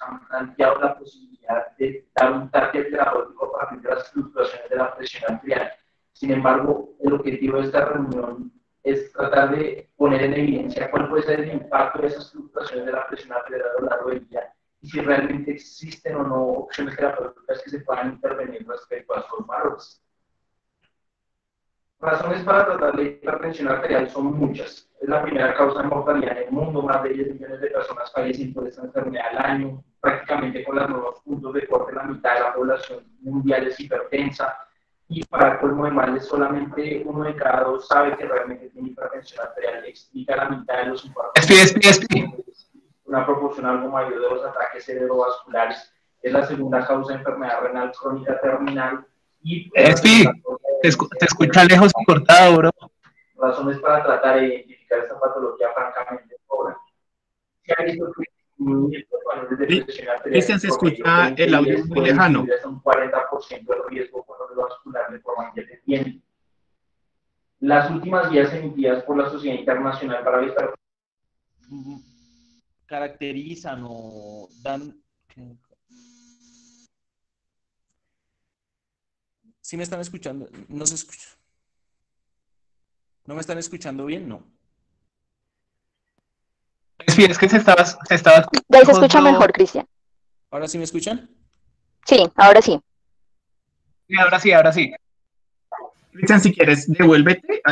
años han planteado la posibilidad de dar un target terapéutico a partir de las fluctuaciones de la presión arterial. Sin embargo, el objetivo de esta reunión es tratar de poner en evidencia cuál puede ser el impacto de esas fluctuaciones de la presión arterial a lo largo del día y si realmente existen o no opciones terapéuticas que se puedan intervenir respecto a estos valores. Razones para tratar la hipertensión arterial son muchas. Es la primera causa de mortalidad en el mundo, más de 10 millones de personas fallecen por esta enfermedad al año, prácticamente con los nuevos puntos de corte la mitad de la población mundial es hipertensa, y para colmo de males solamente uno de cada dos sabe que realmente tiene hipertensión arterial, explica la mitad de los infartos. Una proporción algo mayor de los ataques cerebrovasculares. Es la segunda causa de enfermedad renal crónica terminal. Y te, te escucha lejos y cortado, bro. Razones para tratar de identificar esta patología francamente pobre. Se ha visto que Cristian, se escucha el audio muy lejano. Un 40% de riesgo vascular de forma independiente. Las últimas guías emitidas por la Sociedad Internacional para la Hipertensión caracterizan o dan... ¿Sí me están escuchando? ¿No se escucha? ¿No me están escuchando bien? No. Sí, es que se estaba... Se estaba ya se escucha mejor, Cristian. ¿Ahora sí me escuchan? Sí, ahora sí. Sí, ahora sí, ahora sí. Cristian, si quieres, devuélvete,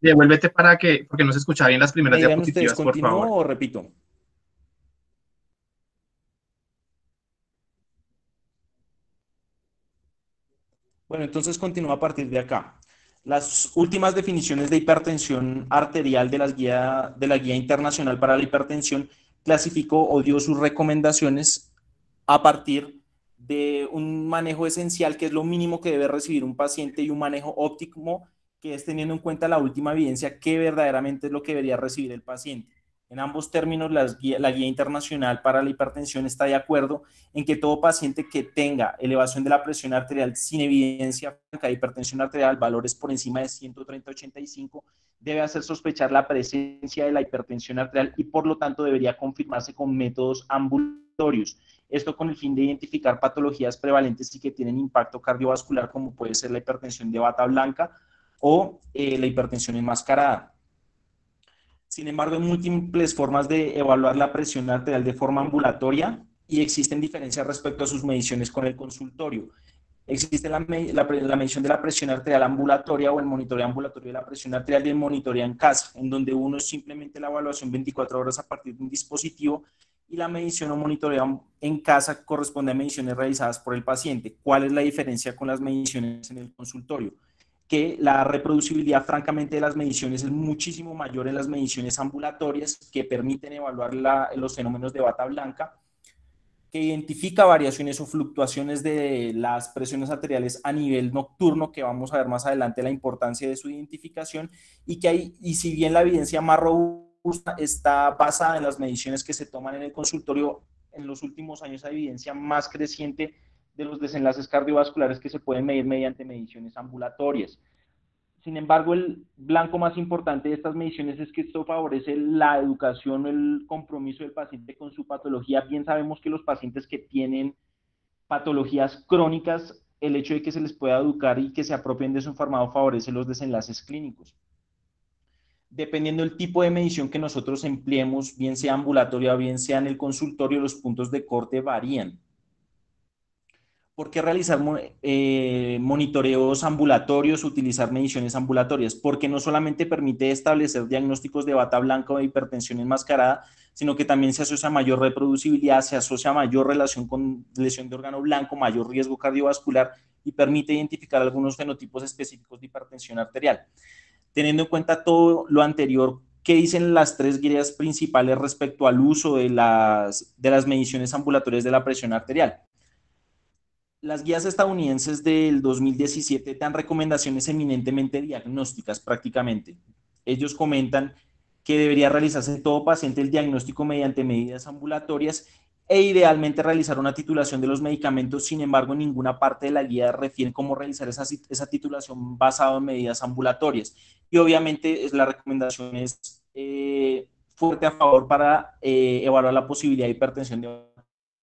devuélvete para que, porque no se escucha bien las primeras diapositivas, por favor. o repito? Bueno, entonces continúa a partir de acá. Las últimas definiciones de hipertensión arterial de, las guía, de la Guía Internacional para la Hipertensión clasificó o dio sus recomendaciones a partir de un manejo esencial, que es lo mínimo que debe recibir un paciente, y un manejo óptimo, que es teniendo en cuenta la última evidencia, que verdaderamente es lo que debería recibir el paciente. En ambos términos, la guía, internacional para la hipertensión está de acuerdo en que todo paciente que tenga elevación de la presión arterial sin evidencia de hipertensión arterial, valores por encima de 130-85, debe hacer sospechar la presencia de la hipertensión arterial y por lo tanto debería confirmarse con métodos ambulatorios. Esto con el fin de identificar patologías prevalentes y que tienen impacto cardiovascular, como puede ser la hipertensión de bata blanca o eh, la hipertensión enmascarada. Sin embargo, hay múltiples formas de evaluar la presión arterial de forma ambulatoria y existen diferencias respecto a sus mediciones con el consultorio. Existe la, medición de la presión arterial ambulatoria o el monitoreo ambulatorio de la presión arterial y el monitoreo en casa, en donde uno es simplemente la evaluación 24 horas a partir de un dispositivo y la medición o monitoreo en casa corresponde a mediciones realizadas por el paciente. ¿Cuál es la diferencia con las mediciones en el consultorio? Que la reproducibilidad, francamente, de las mediciones es muchísimo mayor en las mediciones ambulatorias que permiten evaluar los fenómenos de bata blanca, que identifica variaciones o fluctuaciones de las presiones arteriales a nivel nocturno, que vamos a ver más adelante la importancia de su identificación, y que hay, y si bien la evidencia más robusta está basada en las mediciones que se toman en el consultorio, en los últimos años hay evidencia más creciente de los desenlaces cardiovasculares que se pueden medir mediante mediciones ambulatorias. Sin embargo, el blanco más importante de estas mediciones es que esto favorece la educación, el compromiso del paciente con su patología. Bien sabemos que los pacientes que tienen patologías crónicas, el hecho de que se les pueda educar y que se apropien de su enfermado favorece los desenlaces clínicos. Dependiendo del tipo de medición que nosotros empleemos, bien sea ambulatoria bien sea en el consultorio, los puntos de corte varían. ¿Por qué realizar eh, monitoreos ambulatorios, utilizar mediciones ambulatorias? Porque no solamente permite establecer diagnósticos de bata blanca o de hipertensión enmascarada, sino que también se asocia a mayor reproducibilidad, se asocia a mayor relación con lesión de órgano blanco, mayor riesgo cardiovascular y permite identificar algunos fenotipos específicos de hipertensión arterial. Teniendo en cuenta todo lo anterior, ¿qué dicen las tres guías principales respecto al uso de las, de las mediciones ambulatorias de la presión arterial? Las guías estadounidenses del 2017 dan recomendaciones eminentemente diagnósticas prácticamente. Ellos comentan que debería realizarse todo paciente el diagnóstico mediante medidas ambulatorias e idealmente realizar una titulación de los medicamentos. Sin embargo, en ninguna parte de la guía refiere cómo realizar esa, esa titulación basada en medidas ambulatorias. Y obviamente es, la recomendación es eh, fuerte a favor para eh, evaluar la posibilidad de hipertensión de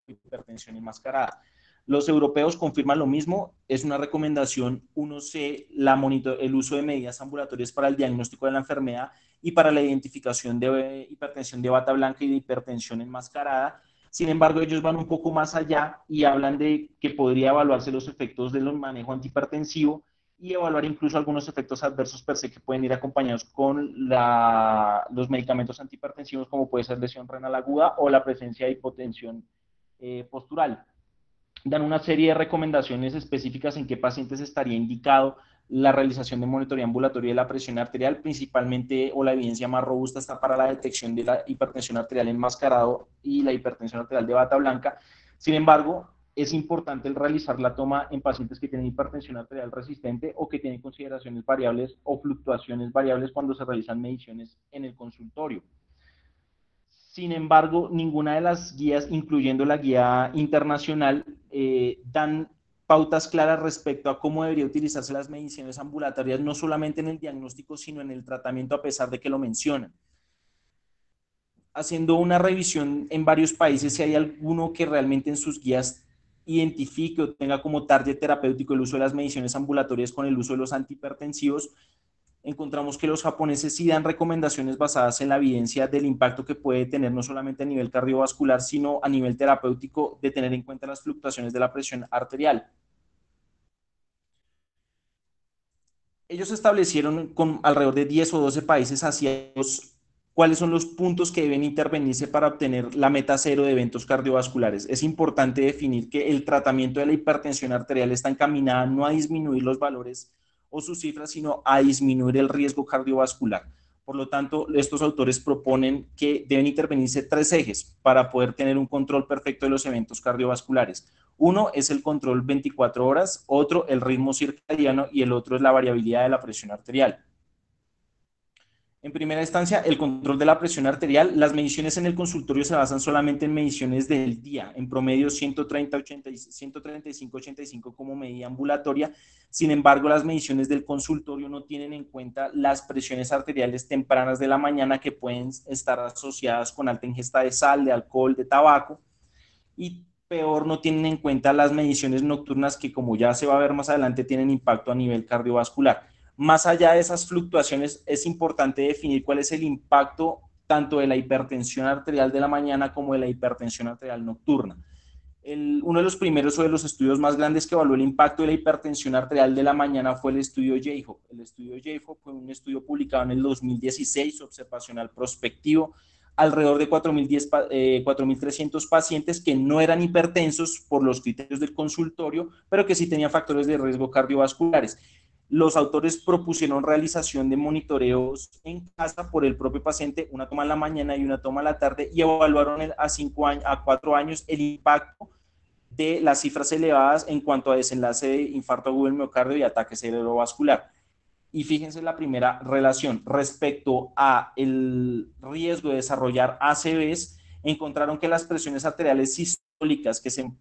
hipertensión enmascarada. Los europeos confirman lo mismo, es una recomendación 1C la monitor, el uso de medidas ambulatorias para el diagnóstico de la enfermedad y para la identificación de hipertensión de bata blanca y de hipertensión enmascarada. Sin embargo, ellos van un poco más allá y hablan de que podría evaluarse los efectos del manejo antihipertensivo y evaluar incluso algunos efectos adversos per se que pueden ir acompañados con los medicamentos antihipertensivos, como puede ser lesión renal aguda o la presencia de hipotensión eh, postural dan una serie de recomendaciones específicas en qué pacientes estaría indicado la realización de monitoría ambulatoria de la presión arterial, principalmente o la evidencia más robusta está para la detección de la hipertensión arterial enmascarado y la hipertensión arterial de bata blanca. Sin embargo, es importante el realizar la toma en pacientes que tienen hipertensión arterial resistente o que tienen consideraciones variables o fluctuaciones variables cuando se realizan mediciones en el consultorio. Sin embargo, ninguna de las guías, incluyendo la guía internacional, eh, dan pautas claras respecto a cómo debería utilizarse las mediciones ambulatorias, no solamente en el diagnóstico, sino en el tratamiento, a pesar de que lo mencionan. Haciendo una revisión en varios países, si hay alguno que realmente en sus guías identifique o tenga como target terapéutico el uso de las mediciones ambulatorias con el uso de los antihipertensivos, encontramos que los japoneses sí dan recomendaciones basadas en la evidencia del impacto que puede tener no solamente a nivel cardiovascular, sino a nivel terapéutico de tener en cuenta las fluctuaciones de la presión arterial. Ellos establecieron con alrededor de 10 o 12 países asiáticos cuáles son los puntos que deben intervenirse para obtener la meta cero de eventos cardiovasculares. Es importante definir que el tratamiento de la hipertensión arterial está encaminada no a disminuir los valores o sus cifras, sino a disminuir el riesgo cardiovascular. Por lo tanto, estos autores proponen que deben intervenirse tres ejes para poder tener un control perfecto de los eventos cardiovasculares. Uno es el control 24 horas, otro el ritmo circadiano y el otro es la variabilidad de la presión arterial. En primera instancia, el control de la presión arterial. Las mediciones en el consultorio se basan solamente en mediciones del día, en promedio 130, 135, 85 como medida ambulatoria. Sin embargo, las mediciones del consultorio no tienen en cuenta las presiones arteriales tempranas de la mañana que pueden estar asociadas con alta ingesta de sal, de alcohol, de tabaco. Y peor, no tienen en cuenta las mediciones nocturnas que, como ya se va a ver más adelante, tienen impacto a nivel cardiovascular. Más allá de esas fluctuaciones, es importante definir cuál es el impacto tanto de la hipertensión arterial de la mañana como de la hipertensión arterial nocturna. uno de los primeros o de los estudios más grandes que evaluó el impacto de la hipertensión arterial de la mañana fue el estudio JHOP. El estudio JHOP fue un estudio publicado en el 2016, observacional prospectivo, alrededor de 4.300 eh, pacientes que no eran hipertensos por los criterios del consultorio, pero que sí tenían factores de riesgo cardiovasculares los autores propusieron realización de monitoreos en casa por el propio paciente, una toma en la mañana y una toma en la tarde, y evaluaron a, cinco a cuatro años el impacto de las cifras elevadas en cuanto a desenlace de infarto agudo del miocardio y ataque cerebrovascular. Y fíjense la primera relación respecto a el riesgo de desarrollar ACVs, encontraron que las presiones arteriales sistólicas que se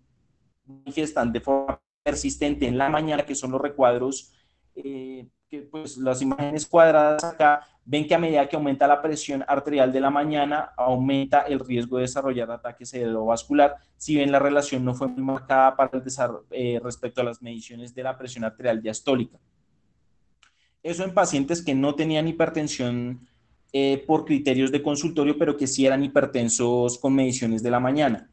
manifiestan de forma persistente en la mañana, que son los recuadros eh, que pues las imágenes cuadradas acá ven que a medida que aumenta la presión arterial de la mañana, aumenta el riesgo de desarrollar ataque cerebrovascular, si bien la relación no fue muy marcada para el eh, respecto a las mediciones de la presión arterial diastólica. Eso en pacientes que no tenían hipertensión eh, por criterios de consultorio, pero que sí eran hipertensos con mediciones de la mañana.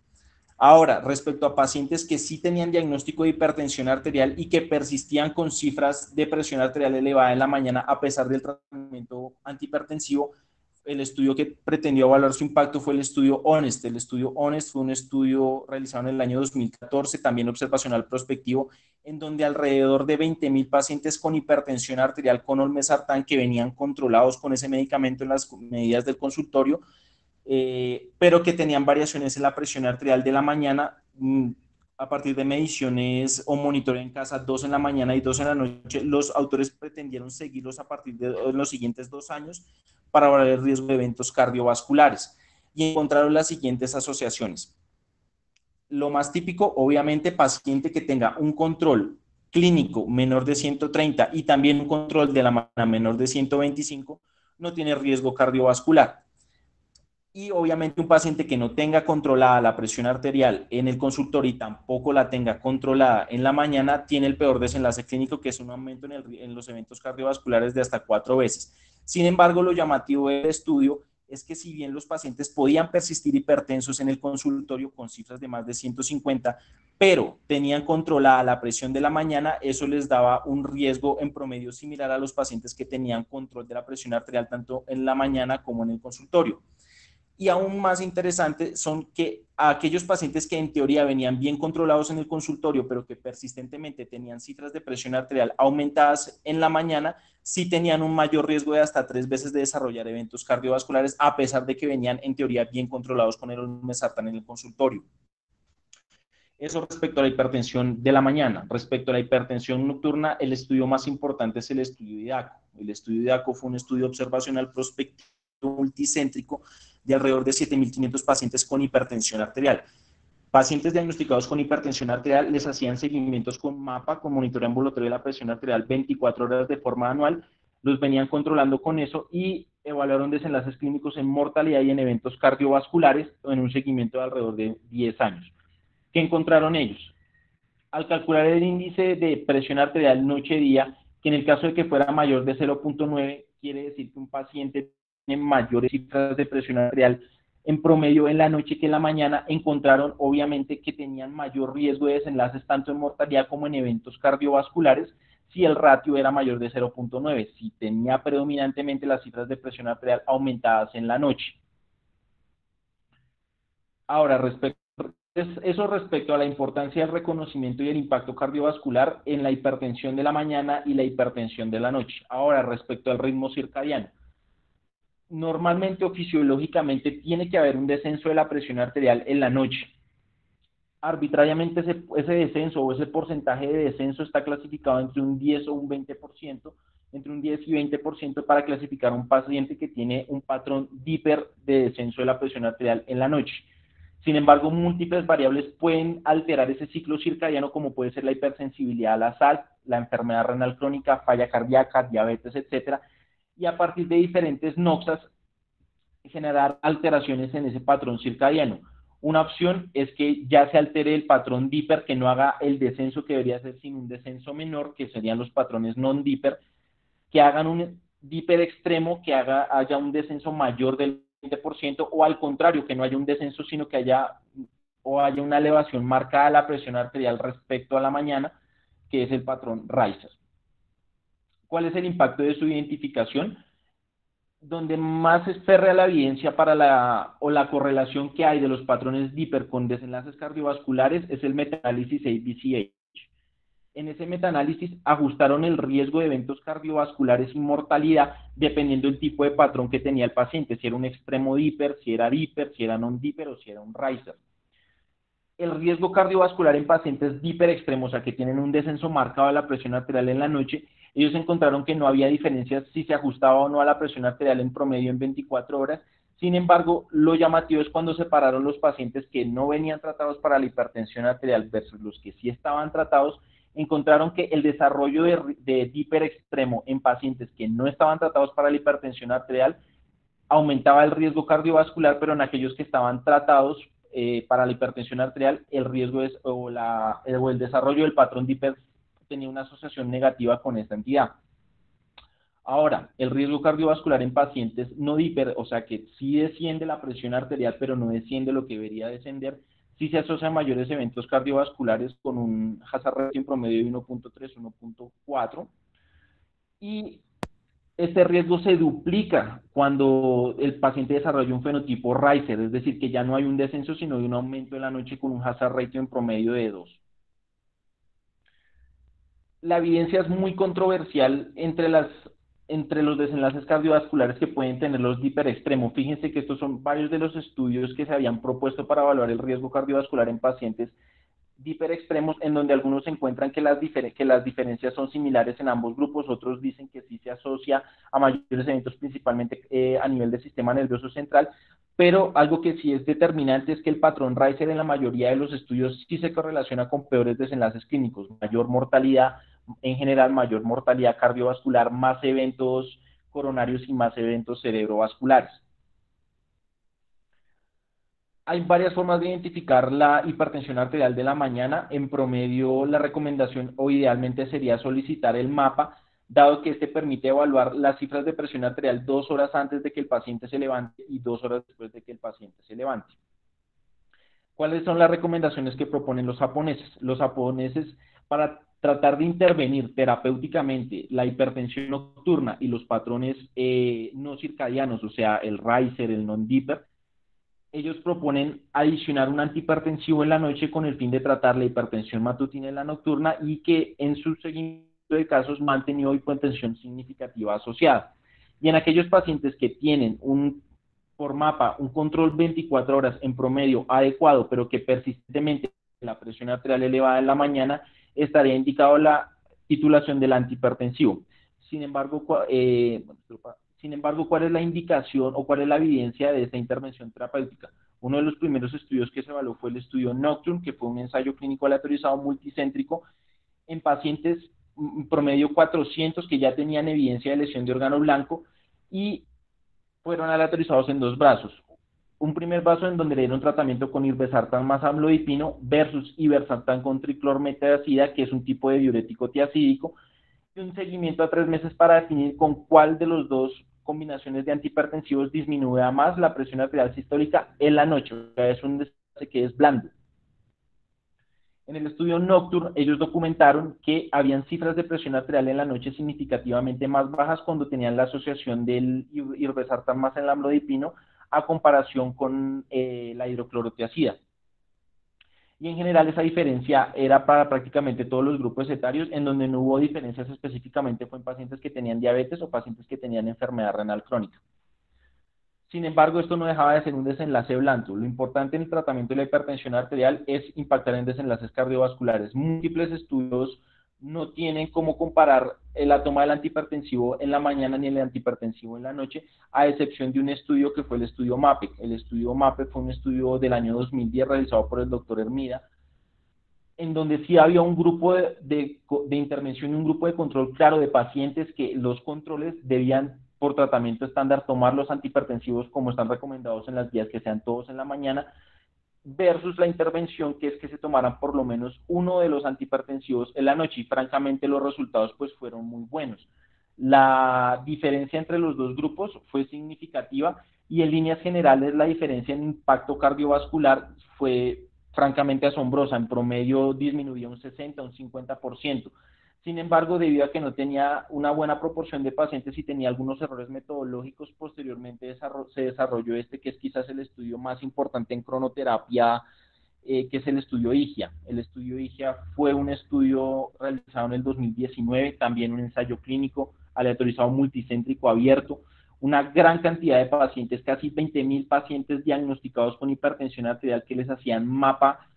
Ahora, respecto a pacientes que sí tenían diagnóstico de hipertensión arterial y que persistían con cifras de presión arterial elevada en la mañana a pesar del tratamiento antihipertensivo, el estudio que pretendió evaluar su impacto fue el estudio HONEST. El estudio HONEST fue un estudio realizado en el año 2014, también observacional prospectivo, en donde alrededor de 20.000 pacientes con hipertensión arterial con olmesartán que venían controlados con ese medicamento en las medidas del consultorio, eh, pero que tenían variaciones en la presión arterial de la mañana mm, a partir de mediciones o monitoreo en casa, dos en la mañana y dos en la noche. Los autores pretendieron seguirlos a partir de los siguientes dos años para evaluar el riesgo de eventos cardiovasculares y encontraron las siguientes asociaciones. Lo más típico, obviamente, paciente que tenga un control clínico menor de 130 y también un control de la mañana menor de 125 no tiene riesgo cardiovascular Y obviamente un paciente que no tenga controlada la presión arterial en el consultorio y tampoco la tenga controlada en la mañana, tiene el peor desenlace clínico, que es un aumento en, en los eventos cardiovasculares de hasta cuatro veces. Sin embargo, lo llamativo del estudio es que si bien los pacientes podían persistir hipertensos en el consultorio con cifras de más de 150, pero tenían controlada la presión de la mañana, eso les daba un riesgo en promedio similar a los pacientes que tenían control de la presión arterial tanto en la mañana como en el consultorio. Y aún más interesante son que aquellos pacientes que en teoría venían bien controlados en el consultorio, pero que persistentemente tenían cifras de presión arterial aumentadas en la mañana, sí tenían un mayor riesgo de hasta tres veces de desarrollar eventos cardiovasculares, a pesar de que venían en teoría bien controlados con el mesartán en el consultorio. Eso respecto a la hipertensión de la mañana. Respecto a la hipertensión nocturna, el estudio más importante es el estudio IDACO. El estudio IDACO fue un estudio observacional prospectivo multicéntrico de alrededor de 7.500 pacientes con hipertensión arterial. Pacientes diagnosticados con hipertensión arterial les hacían seguimientos con mapa, con monitoreo ambulatorio de la presión arterial 24 horas de forma anual, los venían controlando con eso y evaluaron desenlaces clínicos en mortalidad y en eventos cardiovasculares en un seguimiento de alrededor de 10 años. ¿Qué encontraron ellos? Al calcular el índice de presión arterial noche-día, que en el caso de que fuera mayor de 0.9, quiere decir que un paciente mayores cifras de presión arterial en promedio en la noche que en la mañana, encontraron obviamente que tenían mayor riesgo de desenlaces tanto en mortalidad como en eventos cardiovasculares si el ratio era mayor de 0.9, si tenía predominantemente las cifras de presión arterial aumentadas en la noche. Ahora, respecto, eso respecto a la importancia del reconocimiento y el impacto cardiovascular en la hipertensión de la mañana y la hipertensión de la noche. Ahora, respecto al ritmo circadiano normalmente o fisiológicamente tiene que haber un descenso de la presión arterial en la noche. Arbitrariamente ese, descenso o ese porcentaje de descenso está clasificado entre un 10 o un 20%, entre un 10 y 20% para clasificar un paciente que tiene un patrón de descenso de la presión arterial en la noche. Sin embargo, múltiples variables pueden alterar ese ciclo circadiano, como puede ser la hipersensibilidad a la sal, la enfermedad renal crónica, falla cardíaca, diabetes, etcétera, y a partir de diferentes noxas generar alteraciones en ese patrón circadiano. Una opción es que ya se altere el patrón diper, que no haga el descenso que debería ser sin un descenso menor, que serían los patrones non-diper, que hagan un diper extremo, que haga, haya un descenso mayor del 20%, o al contrario, que no haya un descenso, sino que haya o haya una elevación marcada de la presión arterial respecto a la mañana, que es el patrón Reiser. ¿Cuál es el impacto de su identificación? Donde más es férrea la evidencia para la, o la correlación que hay de los patrones DIPER con desenlaces cardiovasculares es el metaanálisis ABCH. En ese metaanálisis ajustaron el riesgo de eventos cardiovasculares y mortalidad dependiendo del tipo de patrón que tenía el paciente, si era un extremo DIPER, si era DIPER, si era non-DIPER o si era un RISER el riesgo cardiovascular en pacientes extremos, o sea, que tienen un descenso marcado de la presión arterial en la noche, ellos encontraron que no había diferencias si se ajustaba o no a la presión arterial en promedio en 24 horas. Sin embargo, lo llamativo es cuando separaron los pacientes que no venían tratados para la hipertensión arterial versus los que sí estaban tratados, encontraron que el desarrollo de, de extremo en pacientes que no estaban tratados para la hipertensión arterial aumentaba el riesgo cardiovascular, pero en aquellos que estaban tratados eh, para la hipertensión arterial, el riesgo es, o, la, o el desarrollo del patrón de tenía una asociación negativa con esta entidad. Ahora, el riesgo cardiovascular en pacientes no hiper, o sea que sí desciende la presión arterial, pero no desciende lo que debería descender, sí se asocia a mayores eventos cardiovasculares con un hazard ratio en promedio de 1.3, 1.4. Y este riesgo se duplica cuando el paciente desarrolla un fenotipo Reiser, es decir, que ya no hay un descenso, sino un aumento en la noche con un hazard ratio en promedio de 2. La evidencia es muy controversial entre, las, entre los desenlaces cardiovasculares que pueden tener los hiperextremos. Fíjense que estos son varios de los estudios que se habían propuesto para evaluar el riesgo cardiovascular en pacientes extremos en donde algunos encuentran que las, que las diferencias son similares en ambos grupos, otros dicen que sí se asocia a mayores eventos principalmente eh, a nivel del sistema nervioso central, pero algo que sí es determinante es que el patrón Reiser en la mayoría de los estudios sí se correlaciona con peores desenlaces clínicos, mayor mortalidad, en general mayor mortalidad cardiovascular, más eventos coronarios y más eventos cerebrovasculares. Hay varias formas de identificar la hipertensión arterial de la mañana. En promedio, la recomendación o idealmente sería solicitar el mapa, dado que este permite evaluar las cifras de presión arterial dos horas antes de que el paciente se levante y dos horas después de que el paciente se levante. ¿Cuáles son las recomendaciones que proponen los japoneses? Los japoneses, para tratar de intervenir terapéuticamente la hipertensión nocturna y los patrones eh, no circadianos, o sea, el riser, el non-dipper, ellos proponen adicionar un antihipertensivo en la noche con el fin de tratar la hipertensión matutina en la nocturna y que en su seguimiento de casos mantenió hipotensión significativa asociada. Y en aquellos pacientes que tienen un por mapa un control 24 horas en promedio adecuado, pero que persistentemente la presión arterial elevada en la mañana, estaría indicado la titulación del antihipertensivo. Sin embargo, eh, sin embargo, ¿cuál es la indicación o cuál es la evidencia de esta intervención terapéutica? Uno de los primeros estudios que se evaluó fue el estudio Nocturne, que fue un ensayo clínico aleatorizado multicéntrico en pacientes promedio 400 que ya tenían evidencia de lesión de órgano blanco y fueron aleatorizados en dos brazos. Un primer brazo en donde le dieron tratamiento con irbesartán más amlodipino versus irbesartán con triclormetazida, que es un tipo de diurético tiacídico, y un seguimiento a tres meses para definir con cuál de los dos combinaciones de antihipertensivos disminuye más la presión arterial sistólica en la noche. Es un desfase que es blando. En el estudio Nocturne, ellos documentaron que habían cifras de presión arterial en la noche significativamente más bajas cuando tenían la asociación del irbesartán más el amlodipino a comparación con eh, la hidroclorotiazida. Y en general esa diferencia era para prácticamente todos los grupos etarios, en donde no hubo diferencias específicamente fue en pacientes que tenían diabetes o pacientes que tenían enfermedad renal crónica. Sin embargo, esto no dejaba de ser un desenlace blando. Lo importante en el tratamiento de la hipertensión arterial es impactar en desenlaces cardiovasculares. Múltiples estudios no tienen cómo comparar la toma del antihipertensivo en la mañana ni el antihipertensivo en la noche, a excepción de un estudio que fue el estudio MAPE. El estudio MAPE fue un estudio del año 2010 realizado por el doctor Hermida, en donde sí había un grupo de, de, intervención y un grupo de control claro de pacientes que los controles debían por tratamiento estándar tomar los antihipertensivos como están recomendados en las guías que sean todos en la mañana versus la intervención que es que se tomaran por lo menos uno de los antihipertensivos en la noche y francamente los resultados pues fueron muy buenos. La diferencia entre los dos grupos fue significativa y en líneas generales la diferencia en impacto cardiovascular fue francamente asombrosa. En promedio disminuyó un 60, un 50%. Sin embargo, debido a que no tenía una buena proporción de pacientes y tenía algunos errores metodológicos, posteriormente se desarrolló este, que es quizás el estudio más importante en cronoterapia, eh, que es el estudio IGIA. El estudio IGIA fue un estudio realizado en el 2019, también un ensayo clínico aleatorizado multicéntrico abierto, una gran cantidad de pacientes, casi 20.000 pacientes diagnosticados con hipertensión arterial que les hacían mapa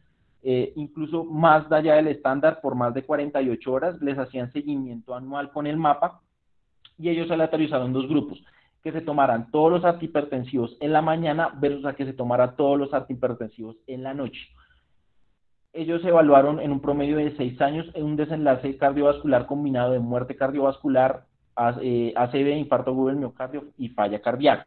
eh, incluso más allá del estándar, por más de 48 horas, les hacían seguimiento anual con el mapa y ellos se aleatorizaron dos grupos, que se tomaran todos los antihipertensivos en la mañana versus a que se tomara todos los antihipertensivos en la noche. Ellos evaluaron en un promedio de 6 años un desenlace cardiovascular combinado de muerte cardiovascular, ACV, eh, infarto agudo del miocardio y falla cardíaca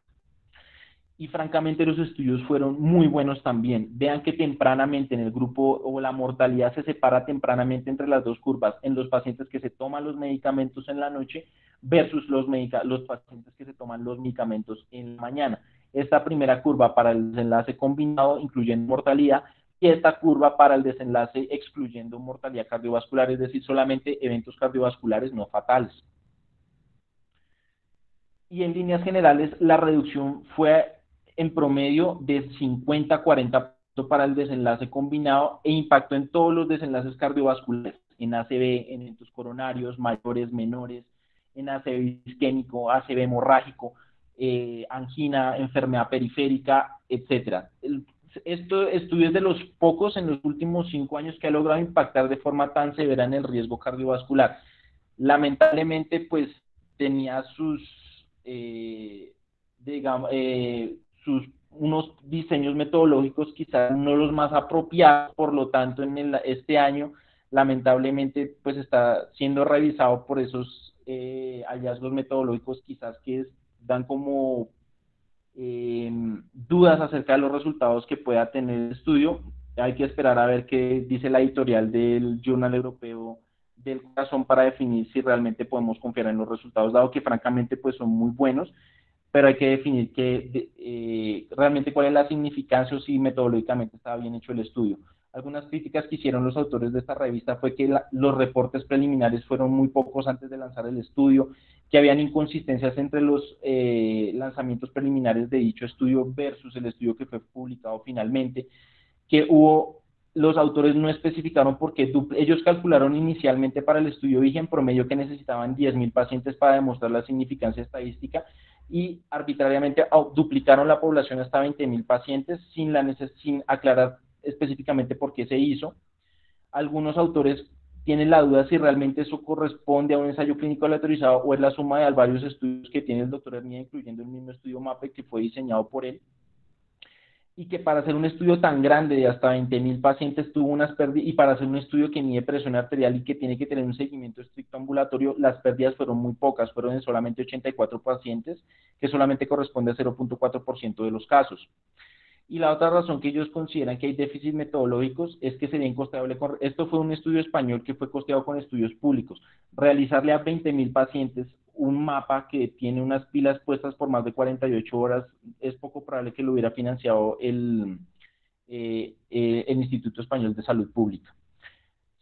y francamente los estudios fueron muy buenos también. Vean que tempranamente en el grupo o la mortalidad se separa tempranamente entre las dos curvas en los pacientes que se toman los medicamentos en la noche versus los, los pacientes que se toman los medicamentos en la mañana. Esta primera curva para el desenlace combinado incluyendo mortalidad y esta curva para el desenlace excluyendo mortalidad cardiovascular, es decir, solamente eventos cardiovasculares no fatales. Y en líneas generales, la reducción fue en promedio de 50 a 40 para el desenlace combinado e impacto en todos los desenlaces cardiovasculares, en ACV, en eventos coronarios, mayores, menores, en ACV isquémico, ACV hemorrágico, eh, angina, enfermedad periférica, etcétera. Esto estudio es de los pocos en los últimos cinco años que ha logrado impactar de forma tan severa en el riesgo cardiovascular. Lamentablemente, pues tenía sus, eh, digamos, eh, sus unos diseños metodológicos quizás no los más apropiados, por lo tanto en este año lamentablemente pues está siendo revisado por esos eh, hallazgos metodológicos quizás que dan como em, dudas acerca de los resultados que pueda tener el estudio. Hay que esperar a ver qué dice la editorial del Journal Europeo del Corazón para definir si realmente podemos confiar en los resultados, dado que francamente pues son muy buenos, pero hay que definir que, eh, realmente cuál es la significancia o si metodológicamente estaba bien hecho el estudio. Algunas críticas que hicieron los autores de esta revista fue que los reportes preliminares fueron muy pocos antes de lanzar el estudio, que habían inconsistencias entre los eh, lanzamientos preliminares de dicho estudio versus el estudio que fue publicado finalmente, que hubo, los autores no especificaron porque ellos calcularon inicialmente para el estudio dije promedio que necesitaban 10.000 pacientes para demostrar la significancia estadística y arbitrariamente duplicaron la población hasta 20.000 pacientes sin, la sin aclarar específicamente por qué se hizo. Algunos autores tienen la duda si realmente eso corresponde a un ensayo clínico aleatorizado o es la suma de varios estudios que tiene el doctor Hermía, incluyendo el mismo estudio MAPE que fue diseñado por él. Y que para hacer un estudio tan grande de hasta 20.000 pacientes tuvo unas pérdidas, y para hacer un estudio que mide presión arterial y que tiene que tener un seguimiento estricto ambulatorio, las pérdidas fueron muy pocas, fueron en solamente 84 pacientes, que solamente corresponde a 0.4% de los casos. Y la otra razón que ellos consideran que hay déficits metodológicos es que sería incosteable. Con, esto fue un estudio español que fue costeado con estudios públicos. Realizarle a 20.000 pacientes un mapa que tiene unas pilas puestas por más de 48 horas, es poco probable que lo hubiera financiado el, eh, eh, el Instituto Español de Salud Pública.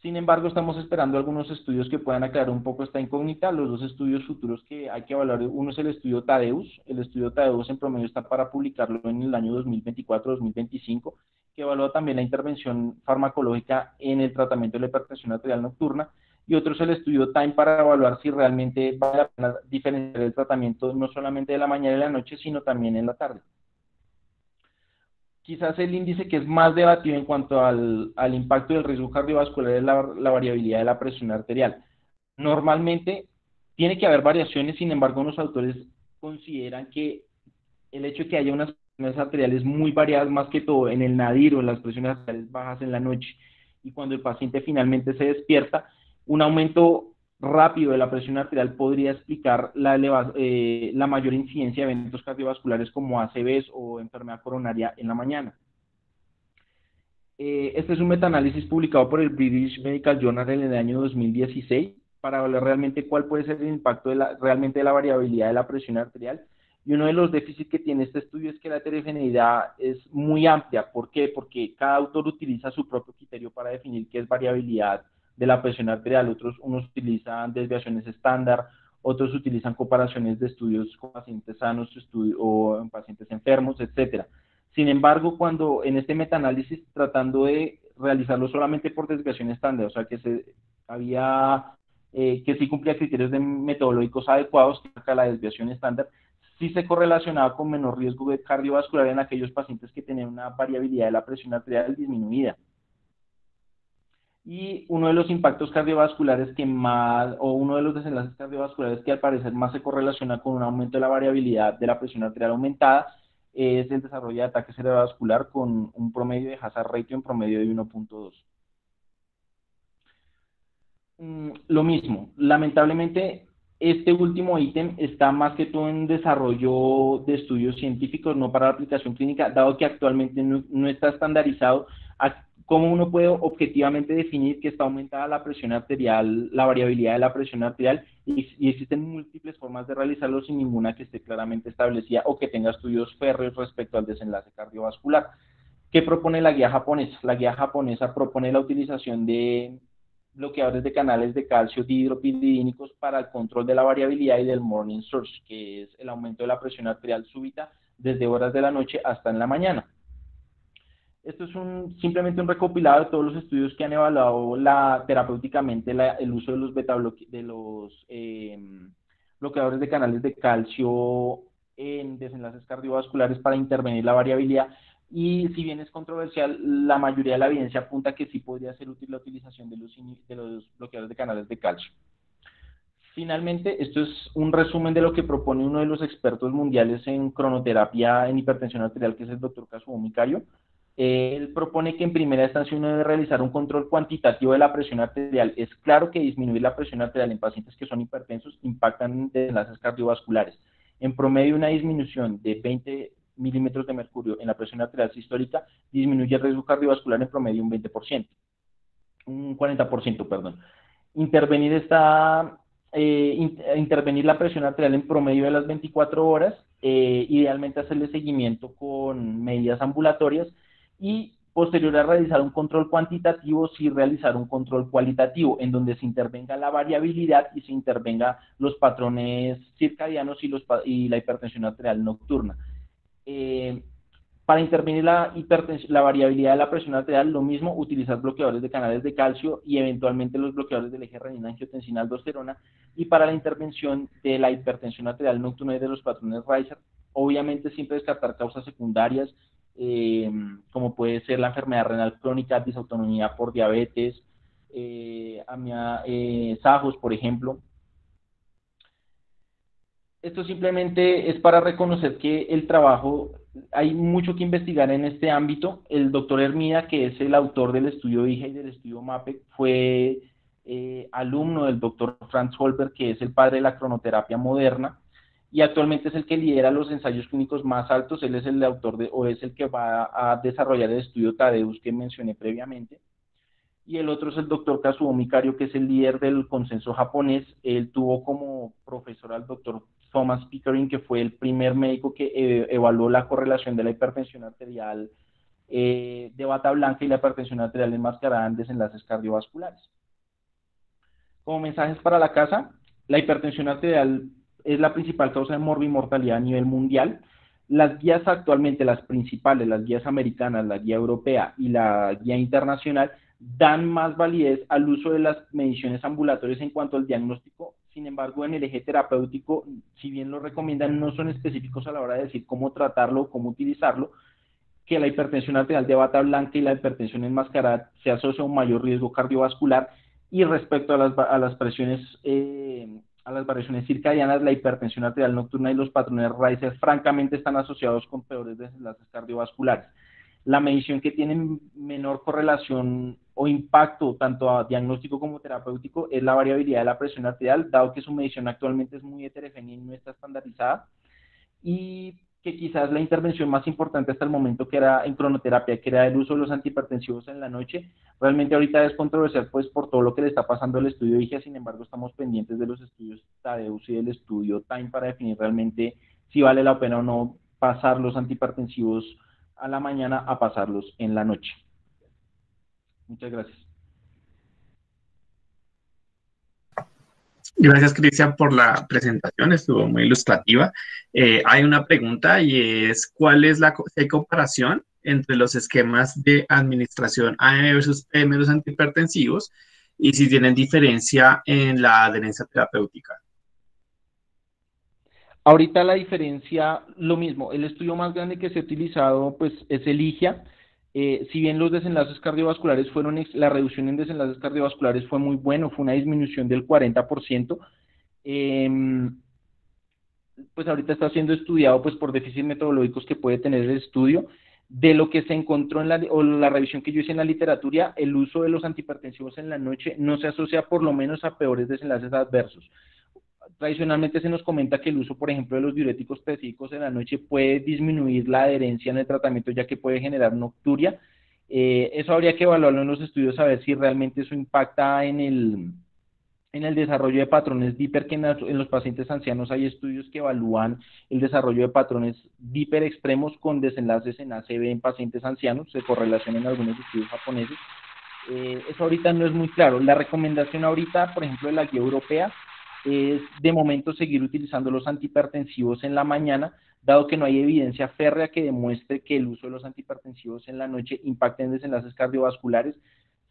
Sin embargo, estamos esperando algunos estudios que puedan aclarar un poco esta incógnita. Los dos estudios futuros que hay que evaluar, uno es el estudio Tadeus. El estudio Tadeus en promedio está para publicarlo en el año 2024-2025, que evalúa también la intervención farmacológica en el tratamiento de la hipertensión arterial nocturna. Y otro es el estudio Time para evaluar si realmente vale la pena diferenciar el tratamiento no solamente de la mañana y la noche, sino también en la tarde quizás el índice que es más debatido en cuanto al, impacto del riesgo cardiovascular es la, variabilidad de la presión arterial. Normalmente tiene que haber variaciones, sin embargo, los autores consideran que el hecho de que haya unas presiones arteriales muy variadas, más que todo en el nadir o en las presiones arteriales bajas en la noche, y cuando el paciente finalmente se despierta, un aumento rápido de la presión arterial podría explicar la, eh, mayor incidencia de eventos cardiovasculares como ACVs o enfermedad coronaria en la mañana. Eh, este es un metaanálisis publicado por el British Medical Journal en el año 2016 para ver realmente cuál puede ser el impacto de la, realmente de la variabilidad de la presión arterial. Y uno de los déficits que tiene este estudio es que la heterogeneidad es muy amplia. ¿Por qué? Porque cada autor utiliza su propio criterio para definir qué es variabilidad de la presión arterial, otros unos utilizan desviaciones estándar, otros utilizan comparaciones de estudios con pacientes sanos o en pacientes enfermos, etcétera. Sin embargo, cuando en este metaanálisis, tratando de realizarlo solamente por desviación estándar, o sea, que se había eh, que sí cumplía criterios de metodológicos adecuados, que la desviación estándar, sí se correlacionaba con menor riesgo cardiovascular en aquellos pacientes que tenían una variabilidad de la presión arterial disminuida. Y uno de los impactos cardiovasculares que más, o uno de los desenlaces cardiovasculares que al parecer más se correlaciona con un aumento de la variabilidad de la presión arterial aumentada, es el desarrollo de ataque cerebrovascular con un promedio de hazard ratio en promedio de 1.2. Mm, lo mismo, lamentablemente este último ítem está más que todo en desarrollo de estudios científicos, no para la aplicación clínica, dado que actualmente no, no está estandarizado ¿Cómo uno puede objetivamente definir que está aumentada la presión arterial, la variabilidad de la presión arterial? Y, existen múltiples formas de realizarlo sin ninguna que esté claramente establecida o que tenga estudios férreos respecto al desenlace cardiovascular. ¿Qué propone la guía japonesa? La guía japonesa propone la utilización de bloqueadores de canales de calcio dihidropididínicos para el control de la variabilidad y del morning surge, que es el aumento de la presión arterial súbita desde horas de la noche hasta en la mañana. Esto es un, simplemente un recopilado de todos los estudios que han evaluado terapéuticamente el uso de los, beta de los em, bloqueadores de canales de calcio en desenlaces cardiovasculares para intervenir la variabilidad. Y si bien es controversial, la mayoría de la evidencia apunta que sí podría ser útil la utilización de los, de los bloqueadores de canales de calcio. Finalmente, esto es un resumen de lo que propone uno de los expertos mundiales en cronoterapia en hipertensión arterial, que es el doctor Kazuo él propone que en primera instancia uno debe realizar un control cuantitativo de la presión arterial. Es claro que disminuir la presión arterial en pacientes que son hipertensos impactan en enlaces cardiovasculares. En promedio, una disminución de 20 milímetros de mercurio en la presión arterial sistólica disminuye el riesgo cardiovascular en promedio un 20%, un 40%, perdón. Intervenir esta, eh, intervenir la presión arterial en promedio de las 24 horas, eh, idealmente hacerle seguimiento con medidas ambulatorias y posterior a realizar un control cuantitativo, sí realizar un control cualitativo, en donde se intervenga la variabilidad y se intervenga los patrones circadianos y, los, y la hipertensión arterial nocturna. Eh, para intervenir la, la variabilidad de la presión arterial, lo mismo, utilizar bloqueadores de canales de calcio y eventualmente los bloqueadores del eje renina-angiotensina aldosterona. Y para la intervención de la hipertensión arterial nocturna y de los patrones Reiser, obviamente siempre descartar causas secundarias, eh, como puede ser la enfermedad renal crónica, disautonomía por diabetes, eh, eh, sajos, por ejemplo. Esto simplemente es para reconocer que el trabajo, hay mucho que investigar en este ámbito. El doctor Hermida, que es el autor del estudio IGE y del estudio MAPE, fue alumno del doctor Franz Holberg, que es el padre de la cronoterapia moderna y actualmente es el que lidera los ensayos clínicos más altos. Él es el autor de, o es el que va a desarrollar el estudio Tadeus que mencioné previamente. Y el otro es el doctor Kazuo Mikario, que es el líder del consenso japonés. Él tuvo como profesor al doctor Thomas Pickering, que fue el primer médico que eh, evaluó la correlación de la hipertensión arterial eh, de bata blanca y la hipertensión arterial enmascarada en desenlaces cardiovasculares. Como mensajes para la casa, la hipertensión arterial es la principal causa de morbimortalidad a nivel mundial. Las guías actualmente, las principales, las guías americanas, la guía europea y la guía internacional, dan más validez al uso de las mediciones ambulatorias en cuanto al diagnóstico. Sin embargo, en el eje terapéutico, si bien lo recomiendan, no son específicos a la hora de decir cómo tratarlo o cómo utilizarlo, que la hipertensión arterial de bata blanca y la hipertensión enmascarada se asocia a un mayor riesgo cardiovascular y respecto a las, presiones eh, a las variaciones circadianas, la hipertensión arterial nocturna y los patrones Reiser francamente están asociados con peores desenlaces cardiovasculares. La medición que tiene menor correlación o impacto tanto a diagnóstico como terapéutico es la variabilidad de la presión arterial, dado que su medición actualmente es muy heterogénea y no está estandarizada. Y que quizás la intervención más importante hasta el momento que era en cronoterapia, que era el uso de los antihipertensivos en la noche, realmente ahorita es controversial pues por todo lo que le está pasando al estudio IGE, sin embargo estamos pendientes de los estudios TADEUS y del estudio TIME para definir realmente si vale la pena o no pasar los antihipertensivos a la mañana a pasarlos en la noche. Muchas gracias. Gracias, Cristian, por la presentación, estuvo muy ilustrativa. Eh, hay una pregunta y es, ¿cuál es la comparación entre los esquemas de administración AM versus PM los antihipertensivos y si tienen diferencia en la adherencia terapéutica? Ahorita la diferencia, lo mismo, el estudio más grande que se ha utilizado pues es el IGIA, eh, si bien los desenlaces cardiovasculares fueron, la reducción en desenlaces cardiovasculares fue muy bueno, fue una disminución del 40%, em, pues ahorita está siendo estudiado pues por déficits metodológicos que puede tener el estudio. De lo que se encontró en la, o la revisión que yo hice en la literatura, el uso de los antihipertensivos en la noche no se asocia por lo menos a peores desenlaces adversos tradicionalmente se nos comenta que el uso, por ejemplo, de los diuréticos específicos en la noche puede disminuir la adherencia en el tratamiento, ya que puede generar nocturia. Eh, eso habría que evaluarlo en los estudios, a ver si realmente eso impacta en el, en el desarrollo de patrones DIPER, que en, los pacientes ancianos hay estudios que evalúan el desarrollo de patrones DIPER extremos con desenlaces en ACV en pacientes ancianos, se correlacionan en algunos estudios japoneses. Eh, eso ahorita no es muy claro. La recomendación ahorita, por ejemplo, de la guía europea, es de momento seguir utilizando los antihipertensivos en la mañana, dado que no hay evidencia férrea que demuestre que el uso de los antihipertensivos en la noche impacte en desenlaces cardiovasculares.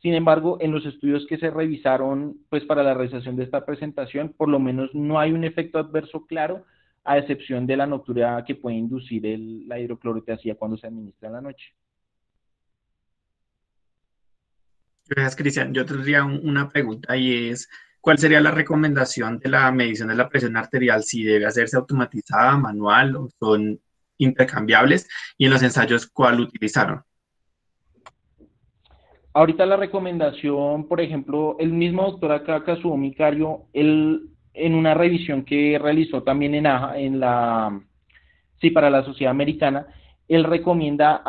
Sin embargo, en los estudios que se revisaron pues para la realización de esta presentación, por lo menos no hay un efecto adverso claro, a excepción de la nocturna que puede inducir la hidroclorotiazida cuando se administra en la noche. Gracias, Cristian. Yo tendría una pregunta y es, ¿Cuál sería la recomendación de la medición de la presión arterial? Si debe hacerse automatizada, manual o son intercambiables y en los ensayos, ¿cuál utilizaron? Ahorita la recomendación, por ejemplo, el mismo doctor acá, Kazuo Mikario, él en una revisión que realizó también en en la sí, para la sociedad americana, él recomienda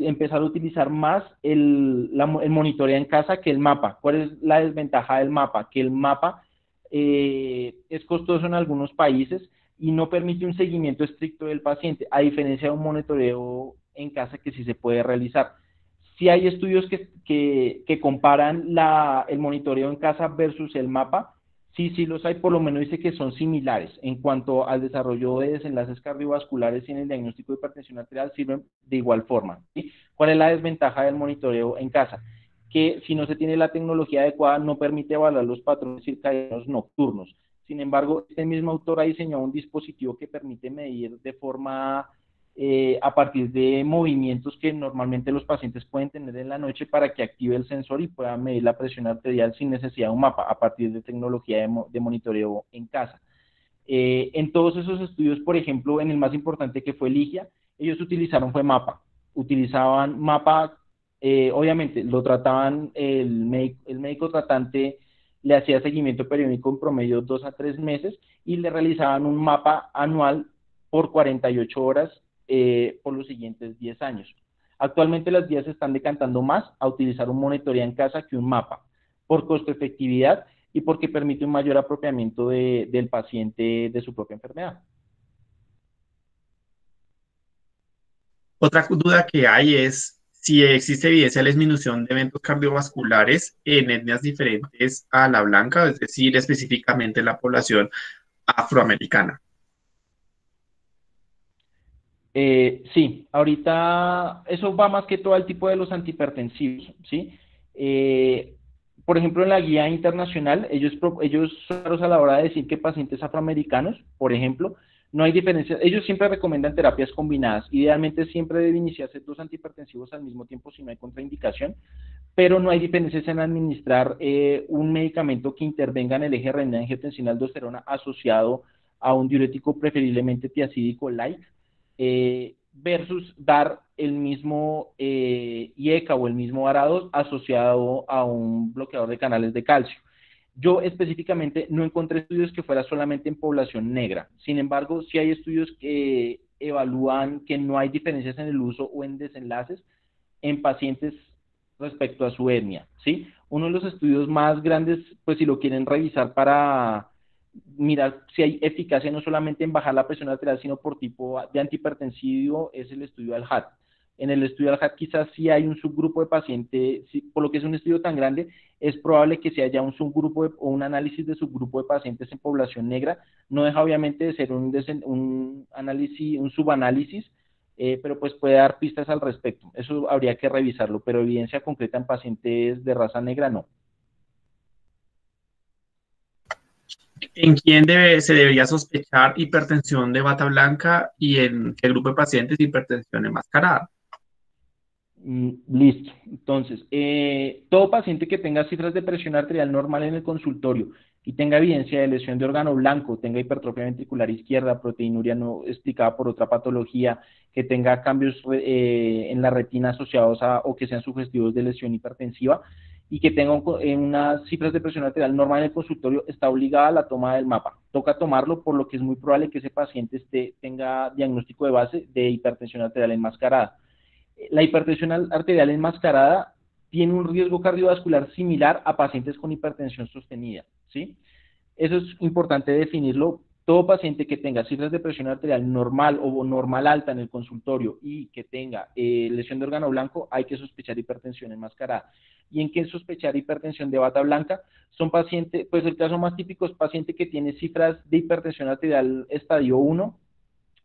empezar a utilizar más el, monitoreo en casa que el mapa. ¿Cuál es la desventaja del mapa? Que el mapa eh, es costoso en algunos países y no permite un seguimiento estricto del paciente, a diferencia de un monitoreo en casa que sí se puede realizar. Si hay estudios que, comparan el monitoreo en casa versus el mapa, Sí, sí los hay, por lo menos dice que son similares en cuanto al desarrollo de desenlaces cardiovasculares y en el diagnóstico de hipertensión arterial sirven de igual forma. ¿Cuál es la desventaja del monitoreo en casa? Que si no se tiene la tecnología adecuada no permite evaluar los patrones circadianos nocturnos. Sin embargo, este mismo autor ha diseñado un dispositivo que permite medir de forma eh, a partir de movimientos que normalmente los pacientes pueden tener en la noche para que active el sensor y pueda medir la presión arterial sin necesidad de un mapa, a partir de tecnología de, monitoreo en casa. Eh, en todos esos estudios, por ejemplo, en el más importante que fue Ligia, ellos utilizaron fue mapa. Utilizaban mapa, eh, obviamente, lo trataban, el médico, el médico tratante le hacía seguimiento periódico en promedio dos a tres meses y le realizaban un mapa anual por 48 horas eh, por los siguientes 10 años. Actualmente las guías se están decantando más a utilizar un monitoreo en casa que un mapa, por costo efectividad y porque permite un mayor apropiamiento del paciente de su propia enfermedad. Otra duda que hay es si existe evidencia de disminución de eventos cardiovasculares en etnias diferentes a la blanca, es decir, específicamente en la población afroamericana. Eh, sí, ahorita eso va más que todo al tipo de los antihipertensivos, ¿sí? Eh, por ejemplo, en la guía internacional, ellos, ellos son a la hora de decir que pacientes afroamericanos, por ejemplo, no hay diferencia. Ellos siempre recomiendan terapias combinadas. Idealmente siempre debe iniciarse dos antihipertensivos al mismo tiempo si no hay contraindicación, pero no hay diferencias en administrar eh, un medicamento que intervenga en el eje renina-angiotensina-aldosterona asociado a un diurético preferiblemente tiacídico light eh, versus dar el mismo eh, IECA o el mismo ARA2 asociado a un bloqueador de canales de calcio. Yo específicamente no encontré estudios que fuera solamente en población negra. Sin embargo, sí hay estudios que evalúan que no hay diferencias en el uso o en desenlaces en pacientes respecto a su etnia, ¿sí? Uno de los estudios más grandes, pues si lo quieren revisar para mirar si hay eficacia no solamente en bajar la presión arterial, sino por tipo de antihipertensivo, es el estudio del HAT. En el estudio del HAT quizás sí hay un subgrupo de pacientes, por lo que es un estudio tan grande, es probable que si haya un subgrupo o un análisis de subgrupo de pacientes en población negra. No deja obviamente de ser un, un análisis, un subanálisis, eh, pero pues puede dar pistas al respecto. Eso habría que revisarlo, pero evidencia concreta en pacientes de raza negra no. ¿En quién debe, se debería sospechar hipertensión de bata blanca y en qué grupo de pacientes hipertensión enmascarada? Mm, listo. Entonces, eh, todo paciente que tenga cifras de presión arterial normal en el consultorio y tenga evidencia de lesión de órgano blanco, tenga hipertrofia ventricular izquierda, proteinuria no explicada por otra patología, que tenga cambios eh, en la retina asociados a o que sean sugestivos de lesión hipertensiva, y que tenga unas cifras de presión arterial normal en el consultorio, está obligada a la toma del mapa. Toca tomarlo, por lo que es muy probable que ese paciente esté, tenga diagnóstico de base de hipertensión arterial enmascarada. La hipertensión arterial enmascarada tiene un riesgo cardiovascular similar a pacientes con hipertensión sostenida, ¿sí? Eso es importante definirlo todo paciente que tenga cifras de presión arterial normal o normal alta en el consultorio y que tenga eh, lesión de órgano blanco, hay que sospechar hipertensión enmascarada. ¿Y en qué sospechar hipertensión de bata blanca? Son pacientes, pues el caso más típico es paciente que tiene cifras de hipertensión arterial estadio 1,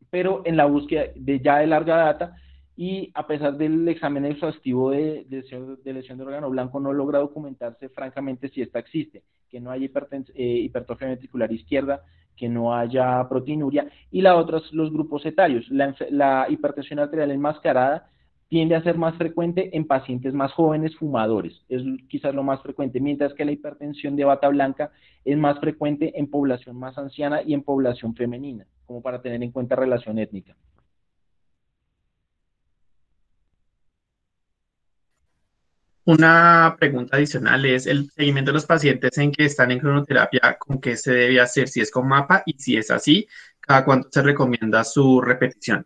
pero en la búsqueda de ya de larga data y a pesar del examen exhaustivo de, de, lesión de órgano blanco no logra documentarse francamente si esta existe, que no hay eh, hipertrofia ventricular izquierda, que no haya proteinuria, y la otra es los grupos etarios. La, hipertensión arterial enmascarada tiende a ser más frecuente en pacientes más jóvenes fumadores, es quizás lo más frecuente, mientras que la hipertensión de bata blanca es más frecuente en población más anciana y en población femenina, como para tener en cuenta relación étnica. Una pregunta adicional es el seguimiento de los pacientes en que están en cronoterapia, ¿con qué se debe hacer? Si es con mapa y si es así, cada cuánto se recomienda su repetición.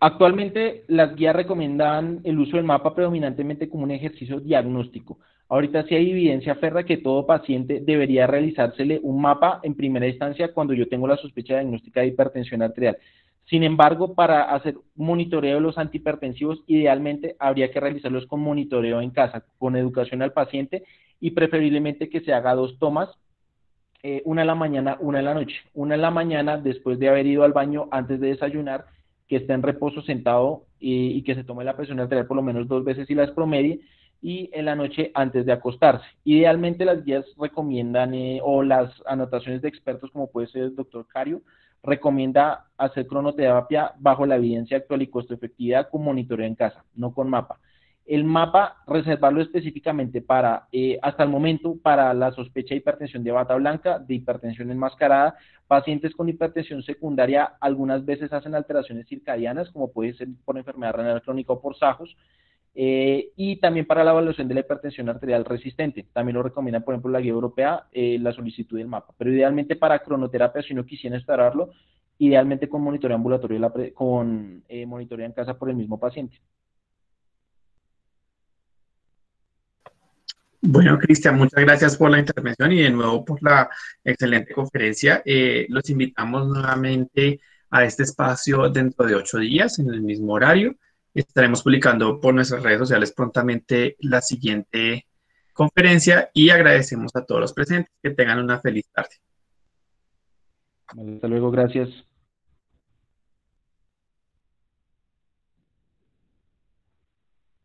Actualmente las guías recomiendan el uso del mapa predominantemente como un ejercicio diagnóstico. Ahorita sí hay evidencia ferra que todo paciente debería realizársele un mapa en primera instancia cuando yo tengo la sospecha diagnóstica de hipertensión arterial. Sin embargo, para hacer monitoreo de los antihipertensivos, idealmente habría que realizarlos con monitoreo en casa, con educación al paciente y preferiblemente que se haga dos tomas, eh, una en la mañana, una en la noche. Una en la mañana después de haber ido al baño antes de desayunar que esté en reposo sentado y, que se tome la presión arterial por lo menos dos veces y las promedie, y en la noche antes de acostarse. Idealmente las guías recomiendan, eh, o las anotaciones de expertos como puede ser el doctor Cario, recomienda hacer cronoterapia bajo la evidencia actual y costo efectividad con monitoreo en casa, no con mapa. El mapa reservarlo específicamente para, eh, hasta el momento, para la sospecha de hipertensión de bata blanca, de hipertensión enmascarada, pacientes con hipertensión secundaria algunas veces hacen alteraciones circadianas, como puede ser por enfermedad renal crónica o por sajos, eh, y también para la evaluación de la hipertensión arterial resistente. También lo recomienda, por ejemplo, la guía europea, eh, la solicitud del mapa. Pero idealmente para cronoterapia, si no quisiera installarlo, idealmente con monitoreo ambulatorio, con monitoreo en casa por el mismo paciente. Bueno, Cristian, muchas gracias por la intervención y de nuevo por la excelente conferencia. Eh, los invitamos nuevamente a este espacio dentro de ocho días en el mismo horario. Estaremos publicando por nuestras redes sociales prontamente la siguiente conferencia y agradecemos a todos los presentes que tengan una feliz tarde. Hasta luego, gracias.